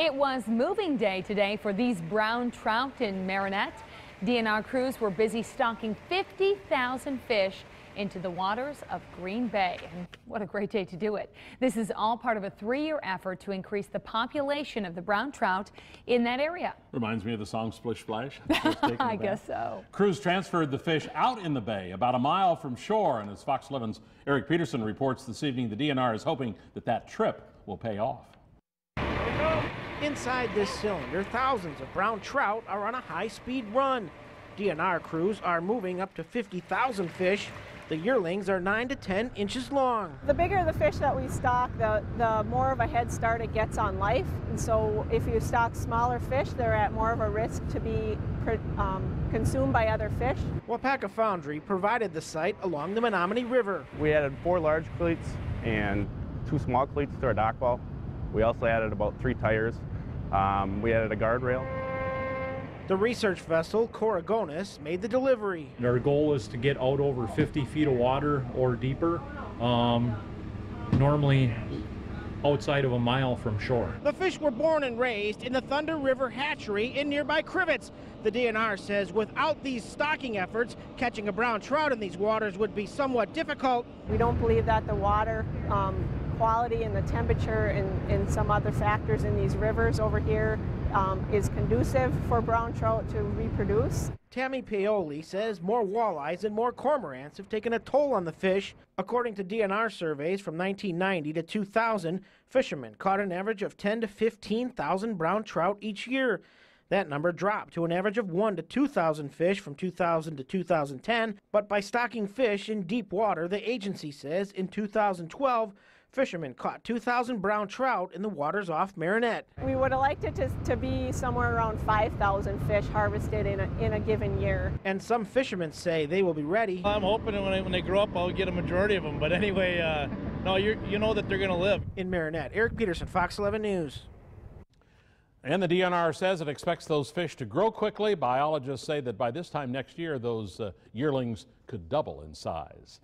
It was moving day today for these brown trout in Marinette. DNR crews were busy stocking 50,000 fish into the waters of Green Bay. And what a great day to do it. This is all part of a three-year effort to increase the population of the brown trout in that area. Reminds me of the song Splish Splash. I guess so. Crews transferred the fish out in the bay about a mile from shore. And as Fox 11's Eric Peterson reports this evening, the DNR is hoping that that trip will pay off. Inside this cylinder, thousands of brown trout are on a high-speed run. DNR crews are moving up to 50,000 fish. The yearlings are 9 to 10 inches long. The bigger the fish that we stock, the, the more of a head start it gets on life. And so if you stock smaller fish, they're at more of a risk to be um, consumed by other fish. Waupaca Foundry provided the site along the Menominee River. We added four large cleats and two small cleats to our dock wall. We also added about three tires um, we added a guardrail. The research vessel Coregonus made the delivery. Our goal is to get out over 50 feet of water or deeper, um, normally outside of a mile from shore. The fish were born and raised in the Thunder River hatchery in nearby Crivitz. The DNR says without these stocking efforts, catching a brown trout in these waters would be somewhat difficult. We don't believe that the water um, quality and the temperature and, and some other factors in these rivers over here um, is conducive for brown trout to reproduce. Tammie Paoli says more walleyes and more cormorants have taken a toll on the fish. According to DNR surveys from 1990 to 2000, fishermen caught an average of 10 to 15,000 brown trout each year. That number dropped to an average of 1 to 2,000 fish from 2000 to 2010, but by stocking fish in deep water, the agency says in 2012, Fishermen caught 2,000 brown trout in the waters off Marinette. We would have liked it to, to be somewhere around 5,000 fish harvested in a, in a given year. And some fishermen say they will be ready. I'm hoping when, I, when they grow up, I'll get a majority of them. But anyway, uh, no, you you know that they're going to live. In Marinette, Eric Peterson, Fox 11 News. And the DNR says it expects those fish to grow quickly. Biologists say that by this time next year, those uh, yearlings could double in size.